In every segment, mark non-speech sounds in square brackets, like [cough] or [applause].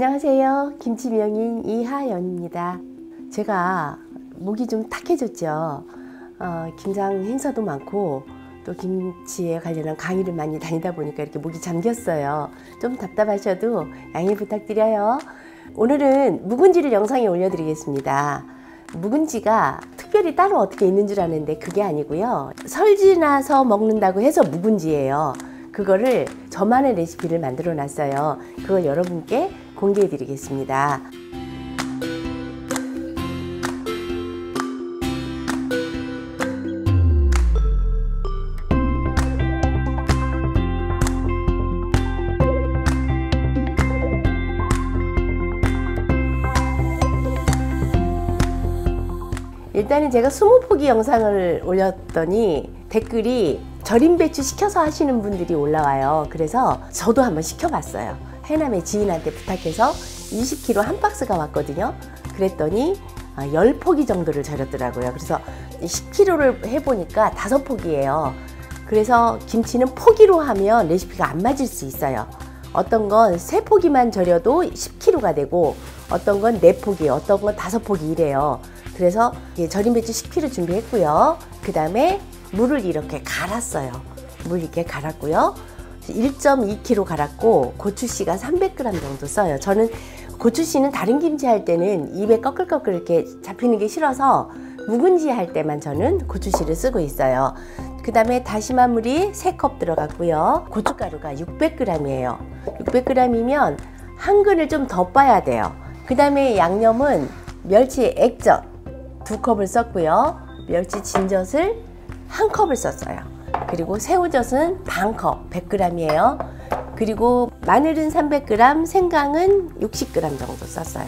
안녕하세요. 김치명인 이하연입니다. 제가 목이 좀 탁해졌죠. 어, 김장 행사도 많고 또 김치에 관련한 강의를 많이 다니다 보니까 이렇게 목이 잠겼어요. 좀 답답하셔도 양해 부탁드려요. 오늘은 묵은지를 영상에 올려드리겠습니다. 묵은지가 특별히 따로 어떻게 있는 줄 아는데 그게 아니고요. 설지나서 먹는다고 해서 묵은지예요. 그거를 저만의 레시피를 만들어 놨어요. 그걸 여러분께 공개해 드리겠습니다. 일단은 제가 20포기 영상을 올렸더니 댓글이 절임 배추 시켜서 하시는 분들이 올라와요. 그래서 저도 한번 시켜봤어요. 해남의 지인한테 부탁해서 20kg 한 박스가 왔거든요. 그랬더니 10포기 정도를 절였더라고요. 그래서 10kg를 해보니까 5포기예요. 그래서 김치는 포기로 하면 레시피가 안 맞을 수 있어요. 어떤 건 3포기만 절여도 10kg가 되고 어떤 건 4포기, 어떤 건 5포기 이래요. 그래서 절임 배추 10kg 준비했고요. 그 다음에 물을 이렇게 갈았어요. 물 이렇게 갈았고요. 1.2kg 갈았고 고추씨가 300g 정도 써요. 저는 고추씨는 다른 김치 할 때는 입에 꺼끌꺼끌 이렇게 잡히는 게 싫어서 묵은지 할 때만 저는 고추씨를 쓰고 있어요. 그 다음에 다시마 물이 3컵 들어갔고요. 고춧가루가 600g이에요. 600g이면 한 근을 좀 더 빠야 돼요. 그 다음에 양념은 멸치 액젓 두 컵을 썼고요. 멸치 진젓을 한 컵을 썼어요. 그리고 새우젓은 반 컵, 100g이에요. 그리고 마늘은 300g, 생강은 60g 정도 썼어요.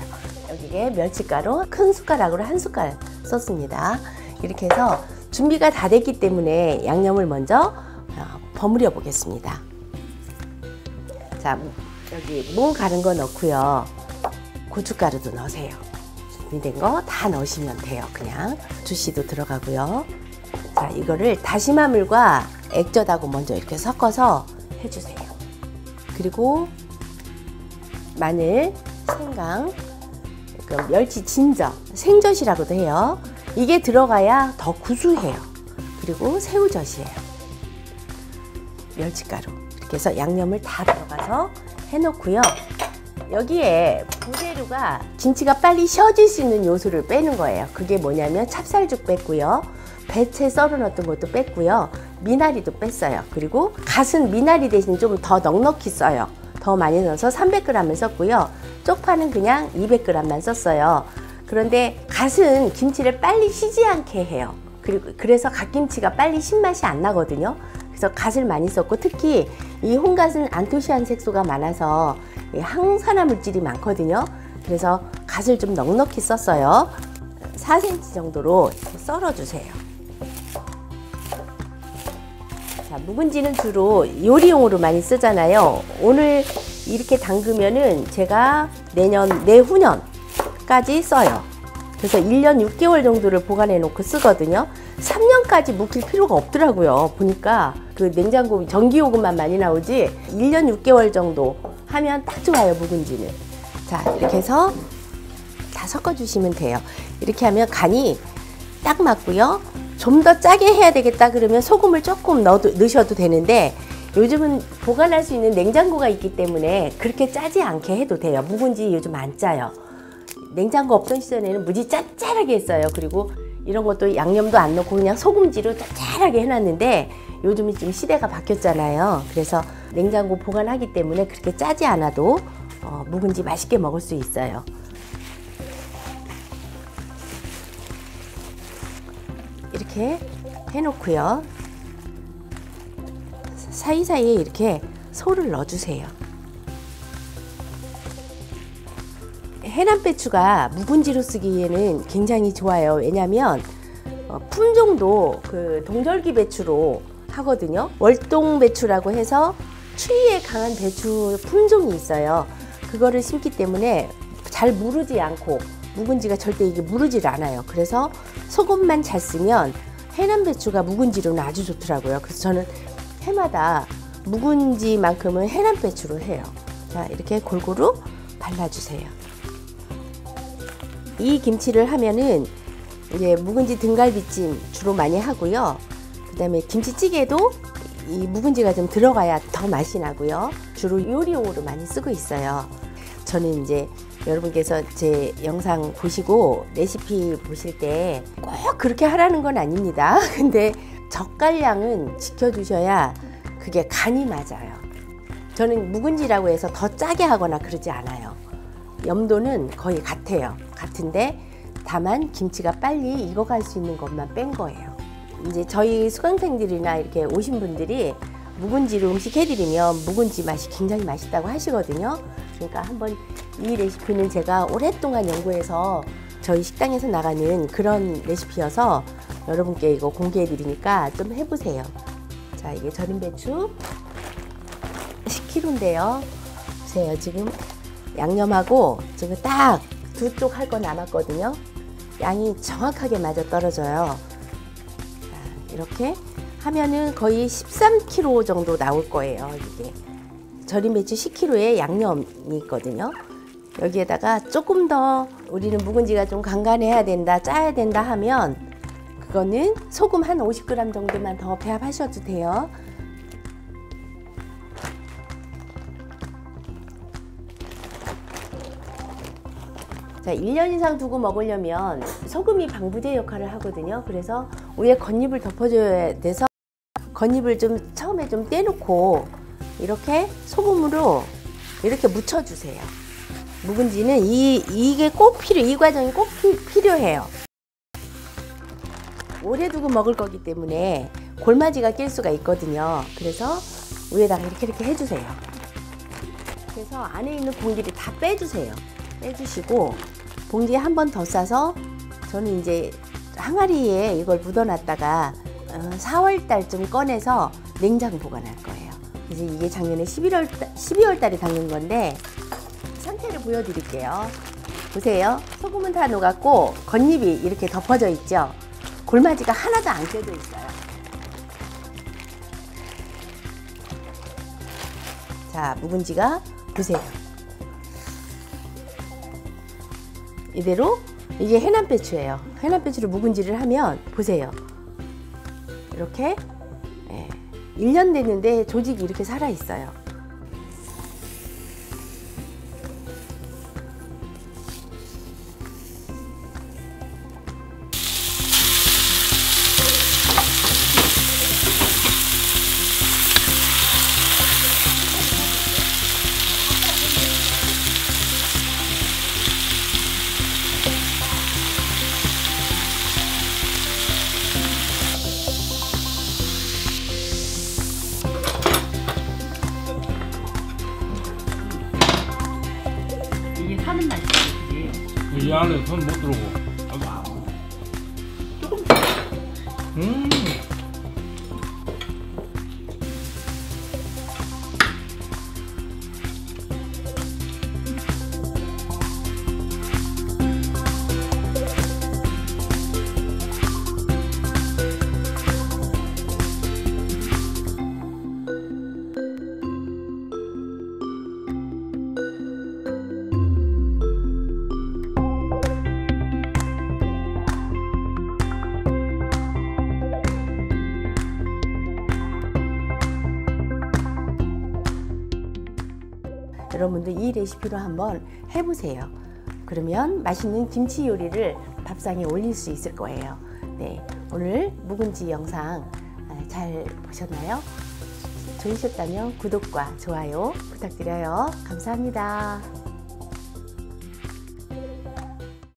여기에 멸치가루 큰 숟가락으로 한 숟갈 썼습니다. 이렇게 해서 준비가 다 됐기 때문에 양념을 먼저 버무려 보겠습니다. 자, 여기 무 가른 거 넣고요. 고춧가루도 넣으세요. 준비된 거 다 넣으시면 돼요. 그냥 주씨도 들어가고요. 자, 이거를 다시마 물과 액젓하고 먼저 이렇게 섞어서 해주세요. 그리고 마늘, 생강, 멸치 진젓, 생젓이라고도 해요. 이게 들어가야 더 구수해요. 그리고 새우젓이에요. 멸치가루. 이렇게 해서 양념을 다 들어가서 해놓고요. 여기에 부재료가 김치가 빨리 쉬어질 수 있는 요소를 빼는 거예요. 그게 뭐냐면 찹쌀죽 뺐고요. 배채 썰어 넣었던 것도 뺐고요. 미나리도 뺐어요. 그리고 갓은 미나리 대신 좀 더 넉넉히 써요. 더 많이 넣어서 300g을 썼고요. 쪽파는 그냥 200g만 썼어요. 그런데 갓은 김치를 빨리 쉬지 않게 해요. 그리고 그래서 갓김치가 빨리 신맛이 안 나거든요. 그래서 갓을 많이 썼고 특히 이 홍갓은 안토시안 색소가 많아서 항산화 물질이 많거든요. 그래서 갓을 좀 넉넉히 썼어요. 4cm 정도로 썰어주세요. 자, 묵은지는 주로 요리용으로 많이 쓰잖아요. 오늘 이렇게 담그면은 제가 내년, 내후년까지 써요. 그래서 1년 6개월 정도를 보관해 놓고 쓰거든요. 3년까지 묵힐 필요가 없더라고요. 보니까 그 냉장고 전기요금만 많이 나오지 1년 6개월 정도 하면 딱 좋아요, 묵은지는. 자, 이렇게 해서 다 섞어주시면 돼요. 이렇게 하면 간이 딱 맞고요. 좀 더 짜게 해야 되겠다 그러면 소금을 조금 넣 넣으셔도 되는데 요즘은 보관할 수 있는 냉장고가 있기 때문에 그렇게 짜지 않게 해도 돼요. 묵은지 요즘 안 짜요. 냉장고 없던 시절에는 무지 짭짤하게 했어요. 그리고 이런 것도 양념도 안 넣고 그냥 소금지로 짭짤하게 해놨는데 요즘은 지금 시대가 바뀌었잖아요. 그래서 냉장고 보관하기 때문에 그렇게 짜지 않아도 어, 묵은지 맛있게 먹을 수 있어요. 이렇게 해놓고요. 사이사이에 이렇게 소를 넣어주세요. 해남 배추가 묵은지로 쓰기에는 굉장히 좋아요. 왜냐하면 품종도 그 동절기 배추로 하거든요. 월동 배추라고 해서 추위에 강한 배추 품종이 있어요. 그거를 심기 때문에 잘 무르지 않고 묵은지가 절대 이게 무르질 않아요. 그래서 소금만 잘 쓰면 해남 배추가 묵은지로는 아주 좋더라고요. 그래서 저는 해마다 묵은지만큼은 해남 배추로 해요. 자, 이렇게 골고루 발라주세요. 이 김치를 하면은 이제 묵은지 등갈비찜 주로 많이 하고요. 그 다음에 김치찌개도 이 묵은지가 좀 들어가야 더 맛이 나고요. 주로 요리용으로 많이 쓰고 있어요. 저는 이제 여러분께서 제 영상 보시고 레시피 보실 때 꼭 그렇게 하라는 건 아닙니다. [laughs] 근데 젓갈량은 지켜주셔야 그게 간이 맞아요. 저는 묵은지라고 해서 더 짜게 하거나 그러지 않아요. 염도는 거의 같아요. 같은데 다만 김치가 빨리 익어갈 수 있는 것만 뺀 거예요. 이제 저희 수강생들이나 이렇게 오신 분들이 묵은지로 음식 해드리면 묵은지 맛이 굉장히 맛있다고 하시거든요. 그러니까 한번 이 레시피는 제가 오랫동안 연구해서 저희 식당에서 나가는 그런 레시피여서 여러분께 이거 공개해 드리니까 좀 해보세요. 자, 이게 절임 배추 10kg인데요. 보세요. 지금 양념하고 지금 딱 두 쪽 할 거 남았거든요. 양이 정확하게 맞아 떨어져요. 자, 이렇게 하면은 거의 13kg 정도 나올 거예요. 이게 절임 배추 10kg에 양념이 있거든요. 여기에다가 조금 더 우리는 묵은지가 좀 간간해야 된다, 짜야 된다 하면 그거는 소금 한 50g 정도만 더 배합하셔도 돼요. 자, 1년 이상 두고 먹으려면 소금이 방부제 역할을 하거든요. 그래서 위에 겉잎을 덮어줘야 돼서 겉잎을 좀 처음에 좀 떼놓고 이렇게 소금으로 이렇게 묻혀주세요. 묵은지는 이, 이게 꼭 필요, 이 과정이 꼭 피, 필요해요. 오래 두고 먹을 거기 때문에 골마지가 낄 수가 있거든요. 그래서 위에다가 이렇게 이렇게 해주세요. 그래서 안에 있는 공기를 다 빼주세요. 빼주시고 봉지에 한 번 더 싸서 저는 이제 항아리에 이걸 묻어놨다가 4월 달쯤 꺼내서 냉장 보관할 거예요. 그래서 이게 작년에 11월 12월 달에 담근 건데 상태를 보여드릴게요. 보세요. 소금은 다 녹았고 겉잎이 이렇게 덮어져 있죠. 골마지가 하나도 안 껴져 있어요. 자, 묵은지가 보세요. 이대로 이게 해남 배추예요. 해남 배추를 묵은지를 하면 보세요. 이렇게 예, 1년 됐는데 조직이 이렇게 살아 있어요. 여러분들 이 레시피로 한번 해보세요. 그러면 맛있는 김치 요리를 밥상에 올릴 수 있을 거예요. 네, 오늘 묵은지 영상 아, 잘 보셨나요? 좋으셨다면 구독과 좋아요 부탁드려요. 감사합니다.